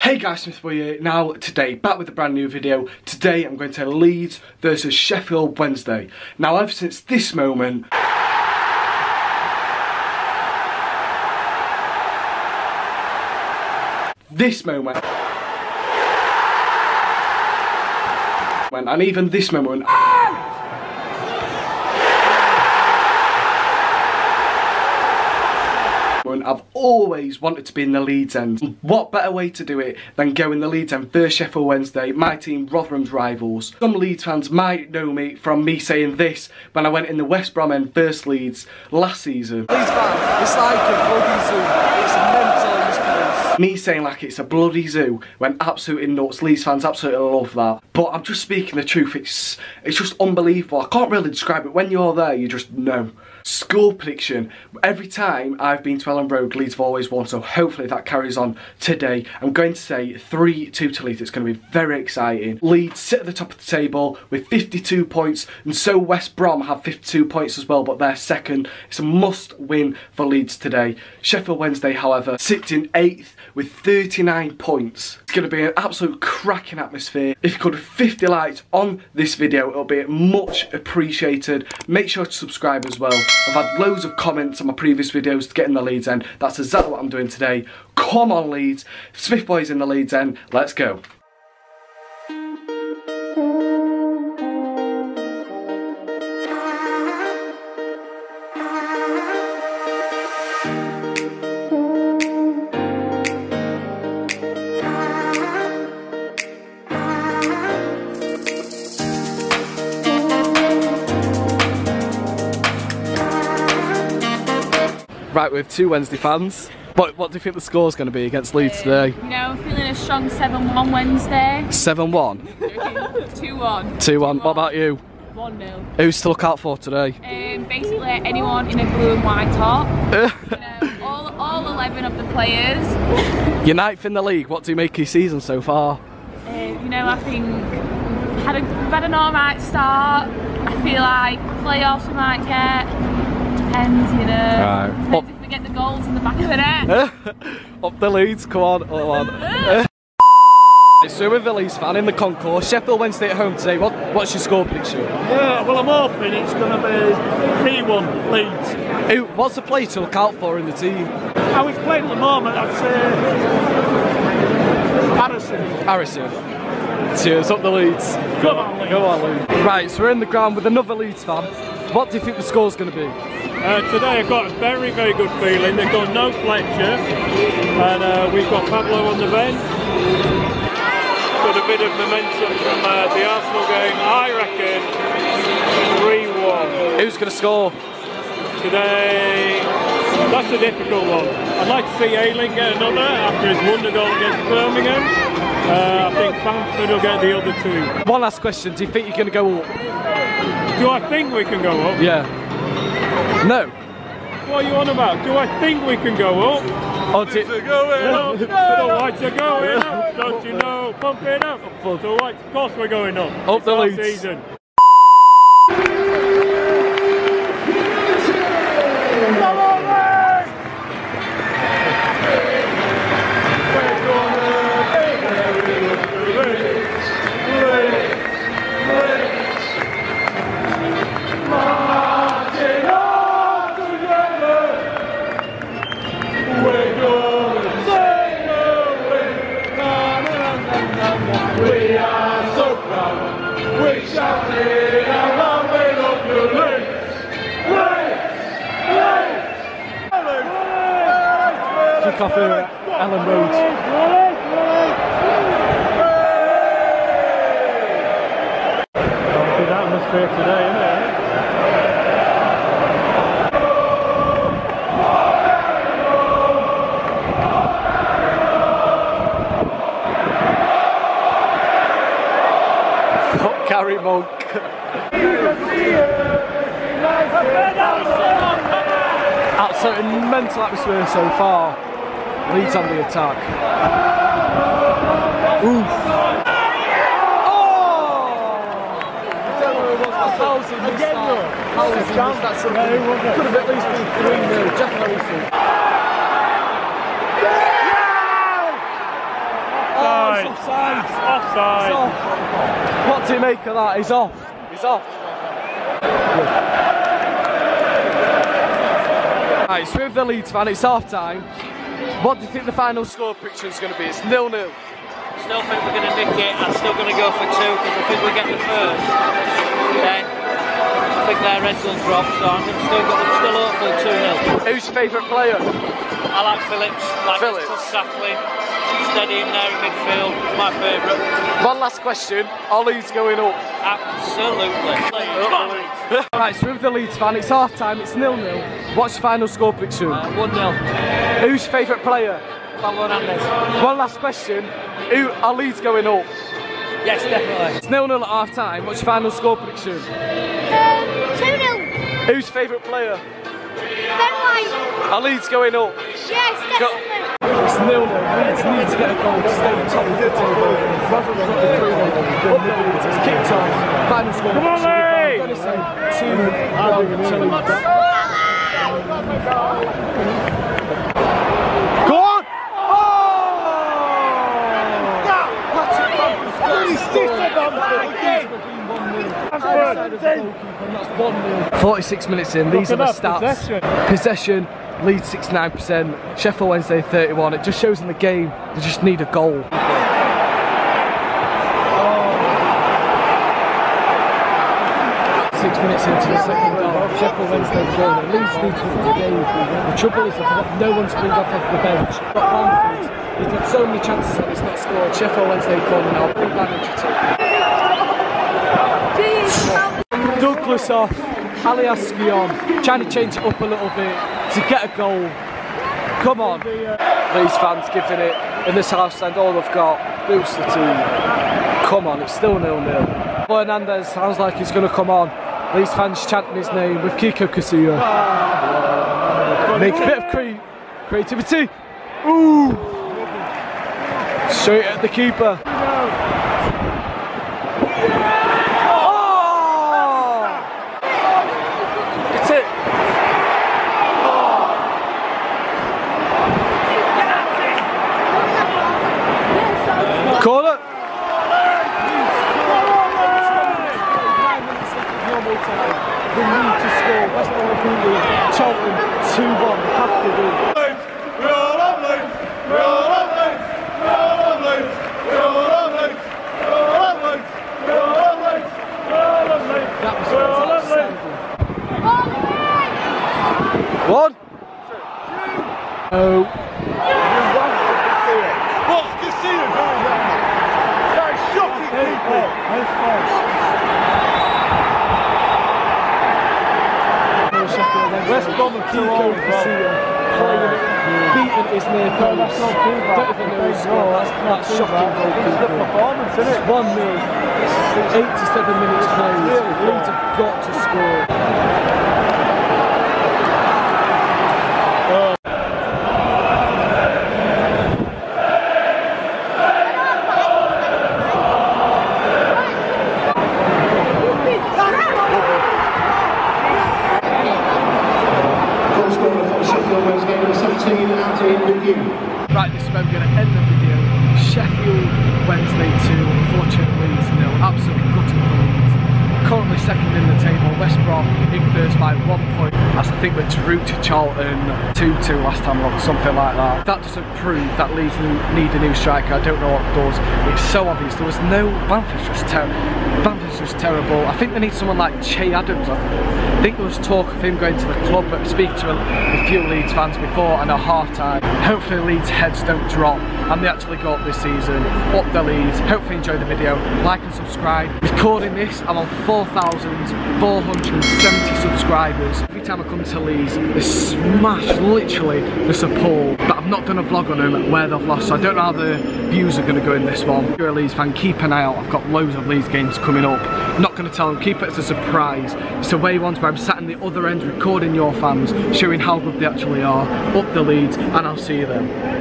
Hey guys, Smithy Boi here. Now, today, back with a brand new video. Today, I'm going to Leeds versus Sheffield Wednesday. Now, ever since this moment... This moment... And even this moment... I've always wanted to be in the Leeds end. What better way to do it than go in the Leeds end first Sheffield Wednesday, my team Rotherham's rivals. Some Leeds fans might know me from me saying this when I went in the West Brom end first Leeds last season. Leeds fan, it's like a bloody zoo. It's mental in this place. Me saying like it's a bloody zoo went absolutely nuts. Leeds fans absolutely love that. But I'm just speaking the truth. It's it's just unbelievable. I can't really describe it. When you're there, you just know. Score prediction. Every time I've been to Elland Road, Leeds have always won, so hopefully that carries on today. I'm going to say 3-2 to Leeds. It's going to be very exciting. Leeds sit at the top of the table with 52 points, and so West Brom have 52 points as well, but they're second. It's a must win for Leeds today. Sheffield Wednesday, however, sits in 8th with 39 points. It's going to be an absolute cracking atmosphere. If you could have 50 likes on this video, it'll be much appreciated. Make sure to subscribe as well. I've had loads of comments on my previous videos to get in the Leeds end. That's exactly what I'm doing today. Come on Leeds. Smithy Boi's in the Leeds end. Let's go. Right, with two Wednesday fans. But what do you think the score's going to be against Leeds today? You know, feeling a strong 7-1 Wednesday. 7-1? 2-1. 2-1. What about you? 1-0. Who's to look out for today? Um, basically, anyone in a blue and white top. you know, all, all 11 of the players. You're ninth in the league. What do you make of your season so far? Uh, you know, I think had, a, we've had an alright start. I feel like playoffs we might get. Depends, you know. Right. Depends Up. if we get the goals in the back of the net. Up the Leeds, come on, oh, come on. so with the Leeds fan in the concourse, Sheffield Wednesday at home today, what, what's your score prediction? Yeah, well, I'm hoping it's going to be 3 1 Leeds. Who, what's the play to look out for in the team? How it's playing at the moment, I'd say Harrison. Harrison. Cheers, up the Leeds. Come on, Leeds. Go on, Leeds. Right, so we're in the ground with another Leeds fan. What do you think the score's going to be? Uh, today I've got a very, very good feeling. They've got no Fletcher, and uh, we've got Pablo on the bench. Got a bit of momentum from uh, the Arsenal game. I reckon 3 1. Who's going to score? Today, that's a difficult one. I'd like to see Ayling get another after his wonder goal against Birmingham. Uh, I think Bamford will get the other two. One last question, do you think you're going to go up? Do I think we can go up? Yeah. No. What are you on about? Do I think we can go up? Do you, No, the Whites are going up, don't you know? Pump it up. The Whites, of course we're going up. Up It's the our season. Off at Elland Road? Good atmosphere today, isn't it? Fuck Garry Monk. Absolutely mental atmosphere so far. Leeds on the attack. Oof. Oh! How's he missed that? How has he missed that? Should have, could have at least been 3 0. Jeff Harrison. offside. He's Offside. off. What do you make of that? He's off. He's off. Right, it's with the Leeds fan, it's half time. What do you think the final score picture is going to be? It's nil nil. Still think we're going to nick it. I'm still going to go for two because I think we get the first. Then I think their heads will drop, so I'm still, I'm still hopeful 2 0. Who's your favourite player? I like Phillips, like Phillips. Phillips. tackling, steady in there in midfield. My favourite. One last question. Ollie's going up. Absolutely. right, so with the Leeds fan, it's half time, it's nil nil. What's your final score prediction? Uh, 1 0. Who's your favourite player? Pablo Hernandez. One last question. Who are Leeds going up? Yes, definitely. It's nil nil at half time. What's your final score prediction? Um, 2 0. Who's your favourite player? Ben White. Are Leeds going up? Yes, definitely. It's nil nil. Leeds need to get a goal to stay top of the table. Rather than the three nil, up Leeds. It's kicked off. Final score. Come on, prediction. Lee! I'm going to say two one to Leeds. Go on! Oh! 46 minutes in, these are the Look at that stats. Possession, lead 69%, Sheffield Wednesday 31. It just shows in the game, they just need a goal. Six minutes into the second goal, Sheffield Wednesday goal. At least need to win the game. The trouble is they've got no one to bring off of the bench. Got Bamford. He's got so many chances and he's not scored. Sheffield Wednesday corner now. Big manager too. Douglas off. Alioski on. Trying to change it up a little bit to get a goal. Come on. These fans giving it in this half stand all they've got. Boost the team. Come on, it's still nil-nil. Hernandez sounds like he's going to come on. These fans chanting his name with Kiko Casilla. Make a bit of cre- creativity. Ooh! Straight at the keeper. Oh! That's it. Corner. They need to score. West Brom are beating Charlton 2-1. We have to win. That was outstanding. One. Oh. West Brom and Kiko Casilla playing it, beating his near post. Don't even know who scored. That's, that's shocking. It's 1 0. 87 minutes played. Leeds have got to score. Right, this is where we're going to end the video. Sheffield Wednesday 2, unfortunately Leeds nil. Absolutely gutting for Leeds. Currently second in the table, West Brom in first by one point. As I think we drew to Charlton 2-2 last time or something like that. That doesn't prove that Leeds need a new striker. I don't know what does. It's so obvious. There was no Bamford's just terrible. Bamford's just terrible. I think they need someone like Che Adams. I think there was talk of him going to the club, but speaking to a, a few Leeds fans before and at half time, hopefully Leeds heads don't drop and they actually go up this season, up the Leeds. Hopefully enjoy the video, like and subscribe. Recording this, I'm on 4,470 subscribers. Every time I come to Leeds, they smash literally the support. But I've not done a vlog on them where they've lost, so I don't know how the views are going to go in this one. If you're a Leeds fan, keep an eye out. I've got loads of Leeds games coming up. Not going to tell them, keep it as a surprise. It's away ones where I'm sat in the other end recording your fans, showing how good they actually are, up the Leeds, and I'll see you then.